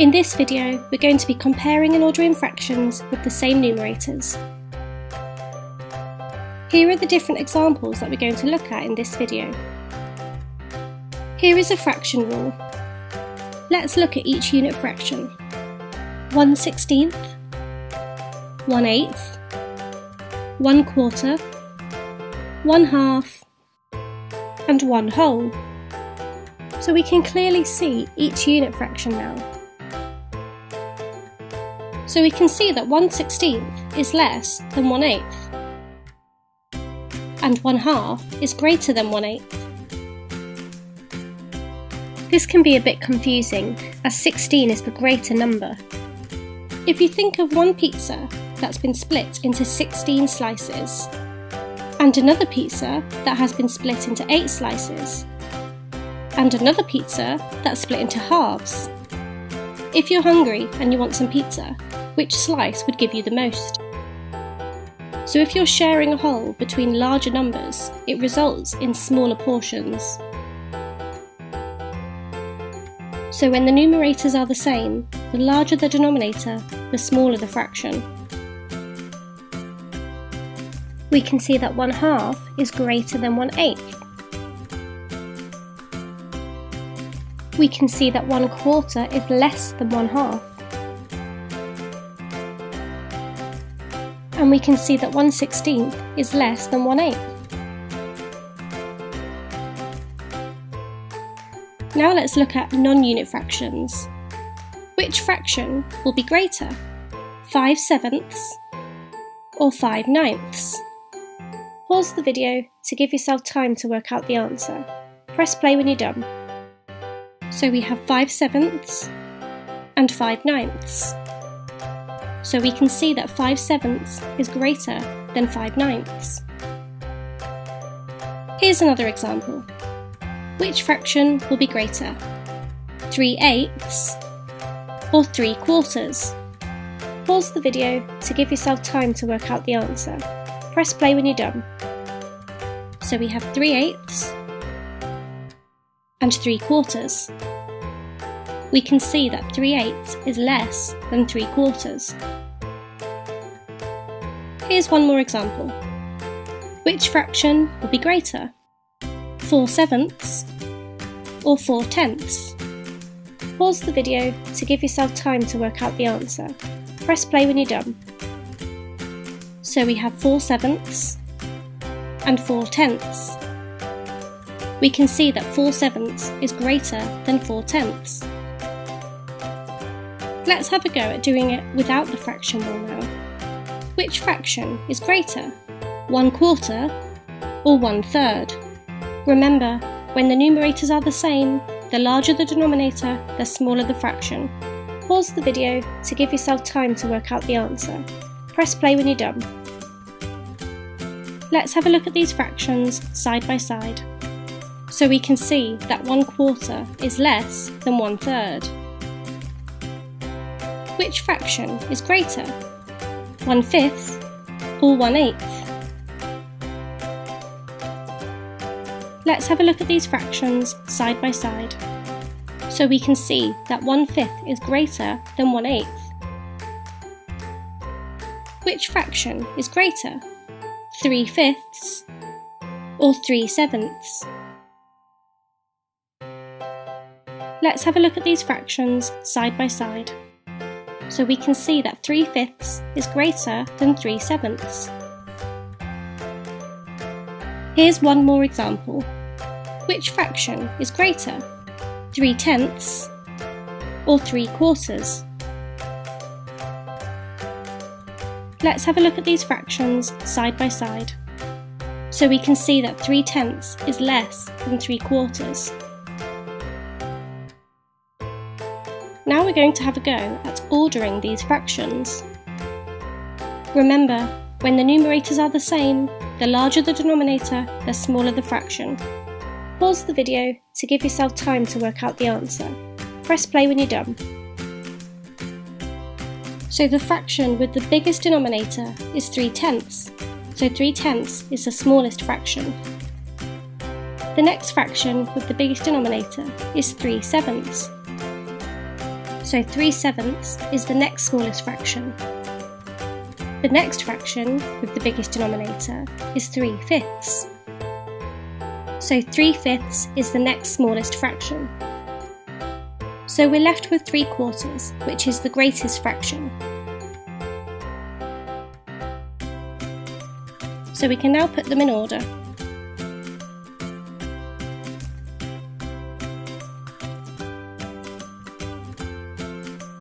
In this video, we're going to be comparing and ordering fractions with the same numerators. Here are the different examples that we're going to look at in this video. Here is a fraction rule. Let's look at each unit fraction. 1 16th, 1 8th, 1 quarter, 1 half, and 1 whole. So we can clearly see each unit fraction now. So we can see that 1 16th is less than 1 8th, and 1 half is greater than 1 8th. This can be a bit confusing, as 16 is the greater number. If you think of one pizza that's been split into 16 slices, and another pizza that has been split into 8 slices, and another pizza that's split into halves. If you're hungry and you want some pizza, which slice would give you the most? So if you're sharing a whole between larger numbers, it results in smaller portions. So when the numerators are the same, the larger the denominator, the smaller the fraction. We can see that 1 half is greater than 1 eighth. We can see that 1 quarter is less than 1 half. And we can see that 1 16th is less than 1 eighth. Now let's look at non-unit fractions. Which fraction will be greater? 5 sevenths or 5 ninths? Pause the video to give yourself time to work out the answer. Press play when you're done. So we have 5 sevenths and 5 ninths. So we can see that 5 sevenths is greater than 5 ninths. Here's another example. Which fraction will be greater? 3 eighths or 3 quarters? Pause the video to give yourself time to work out the answer. Press play when you're done. So we have 3 eighths and 3 quarters. We can see that 3 eighths is less than 3 quarters. Here's one more example. Which fraction will be greater? 4 sevenths or 4 tenths? Pause the video to give yourself time to work out the answer. Press play when you're done. So we have 4 sevenths and 4 tenths. We can see that 4 sevenths is greater than 4 tenths. Let's have a go at doing it without the fraction rule now. Which fraction is greater? 1 quarter or 1 third? Remember, when the numerators are the same, the larger the denominator, the smaller the fraction. Pause the video to give yourself time to work out the answer. Press play when you're done. Let's have a look at these fractions side by side. So we can see that 1 quarter is less than 1 third. Which fraction is greater? 1 fifth or 1 eighth? Let's have a look at these fractions side by side. So we can see that 1 fifth is greater than 1 eighth. Which fraction is greater? 3 fifths or 3 sevenths? Let's have a look at these fractions side by side. So we can see that 3 fifths is greater than 3 sevenths. Here's one more example. Which fraction is greater? 3 tenths or 3 quarters? Let's have a look at these fractions side by side. So we can see that 3 tenths is less than 3 quarters. Now we're going to have a go at ordering these fractions. Remember, when the numerators are the same, the larger the denominator, the smaller the fraction. Pause the video to give yourself time to work out the answer. Press play when you're done. So the fraction with the biggest denominator is 3 tenths, so 3 tenths is the smallest fraction. The next fraction with the biggest denominator is 3 sevenths. So 3 sevenths is the next smallest fraction. The next fraction, with the biggest denominator, is 3 fifths. So 3 fifths is the next smallest fraction. So we're left with 3 quarters, which is the greatest fraction. So we can now put them in order.